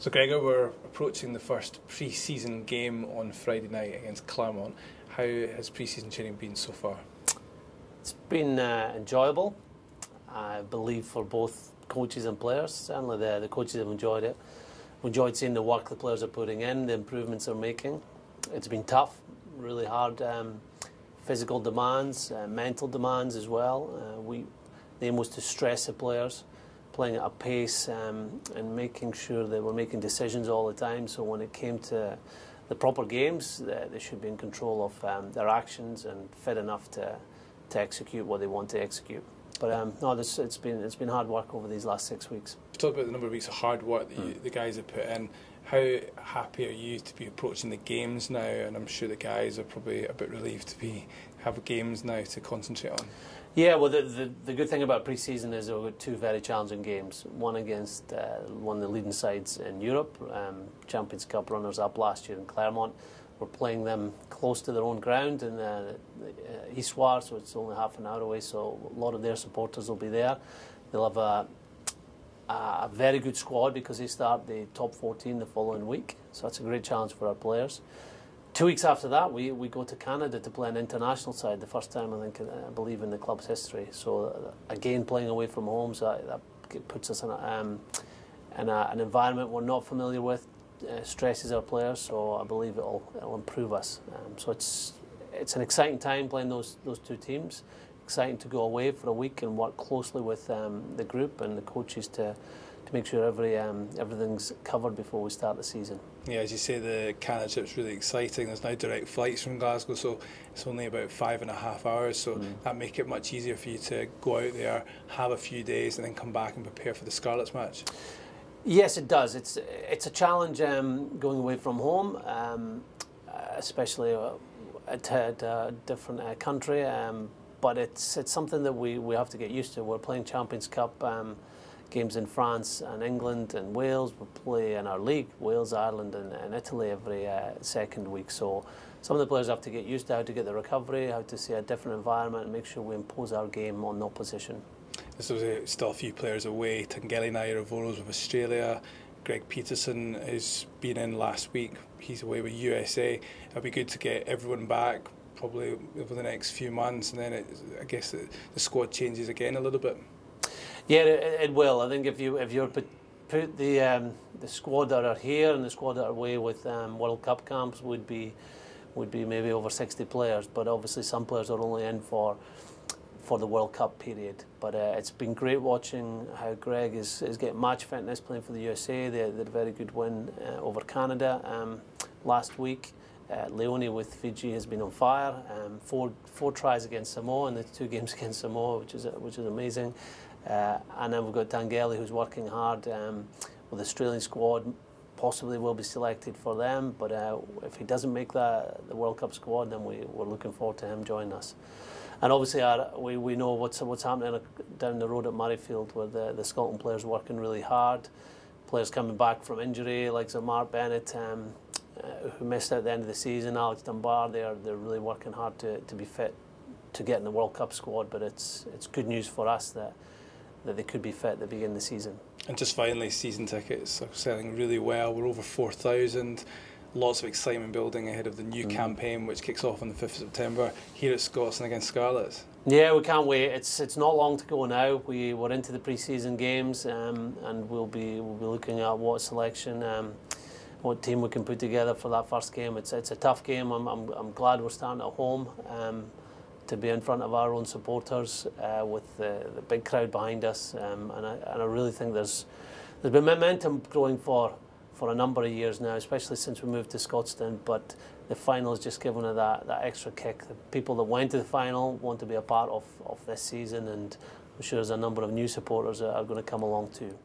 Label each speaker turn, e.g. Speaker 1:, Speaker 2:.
Speaker 1: So, Gregor, we're approaching the first pre season game on Friday night against Clermont. How has pre season training been so far?
Speaker 2: It's been uh, enjoyable, I believe, for both coaches and players. Certainly, the, the coaches have enjoyed it. Enjoyed seeing the work the players are putting in, the improvements they're making. It's been tough, really hard um, physical demands, uh, mental demands as well. Uh, we, the aim was to stress the players playing at a pace um, and making sure they were making decisions all the time. So when it came to the proper games, they, they should be in control of um, their actions and fit enough to, to execute what they want to execute. But um, no, this, it's been it's been hard work over these last six weeks.
Speaker 1: Talk about the number of weeks of hard work that you, mm. the guys have put in. How happy are you to be approaching the games now? And I'm sure the guys are probably a bit relieved to be have games now to concentrate on.
Speaker 2: Yeah, well, the, the, the good thing about pre-season is we've got two very challenging games. One against uh, one of the leading sides in Europe, um, Champions Cup runners-up last year in Clermont. We're playing them close to their own ground in uh, uh, so it's only half an hour away. So a lot of their supporters will be there. They'll have a, a very good squad because they start the top 14 the following week. So that's a great challenge for our players. Two weeks after that, we, we go to Canada to play an international side, the first time I think I believe in the club's history. So uh, again, playing away from home, so that, that puts us in, a, um, in a, an environment we're not familiar with, uh, stresses our players. So I believe it'll it'll improve us. Um, so it's it's an exciting time playing those those two teams. Exciting to go away for a week and work closely with um, the group and the coaches to to make sure every um, everything's covered before we start the season.
Speaker 1: Yeah, as you say, the Canada trip's really exciting. There's now direct flights from Glasgow, so it's only about five and a half hours. So mm. that make it much easier for you to go out there, have a few days, and then come back and prepare for the Scarlets match.
Speaker 2: Yes, it does. It's it's a challenge um, going away from home, um, especially uh, to a different uh, country. Um, but it's it's something that we, we have to get used to. We're playing Champions Cup um, games in France and England and Wales. We play in our league, Wales, Ireland and, and Italy every uh, second week. So some of the players have to get used to how to get the recovery, how to see a different environment and make sure we impose our game on the opposition.
Speaker 1: There's still a few players away. Taqele Naiyaravoro's with Australia. Greg Peterson has been in last week. He's away with USA. It'll be good to get everyone back probably over the next few months and then it, I guess the, the squad changes again a little bit.
Speaker 2: Yeah, it, it will. I think if you if you put, put the um, the squad that are here and the squad that are away with um, World Cup camps would be would be maybe over 60 players. But obviously some players are only in for for the World Cup period. But uh, it's been great watching how Greg is, is getting match fitness playing for the USA. They, they had a very good win uh, over Canada um, last week. Uh, Leone with Fiji has been on fire. Um, four four tries against Samoa in the two games against Samoa, which is which is amazing. Uh, and then we've got Taqele who's working hard um, with the Australian squad. Possibly will be selected for them, but uh, if he doesn't make that the World Cup squad, then we, we're looking forward to him joining us. And obviously, our, we, we know what's what's happening down the road at Murrayfield, where the, the Scotland players working really hard, players coming back from injury, like Mark Bennett, um, uh, who missed out the end of the season, Alex Dunbar. They're they're really working hard to, to be fit to get in the World Cup squad. But it's it's good news for us that that they could be fit at the beginning of the season.
Speaker 1: And just finally, season tickets are selling really well. We're over 4,000. Lots of excitement building ahead of the new mm. campaign, which kicks off on the 5th of September here at Scotstoun against Scarlets.
Speaker 2: Yeah, we can't wait. It's it's not long to go now. We we're into the pre-season games, um, and we'll be we'll be looking at what selection, um, what team we can put together for that first game. It's it's a tough game. I'm I'm, I'm glad we're starting at home. Um, to be in front of our own supporters uh, with the, the, big crowd behind us. Um, and, I, and I really think there's there's been momentum growing for for a number of years now, especially since we moved to Scotstoun. But the final has just given it that, that extra kick. The people that went to the final want to be a part of, of this season, and I'm sure there's a number of new supporters that are going to come along too.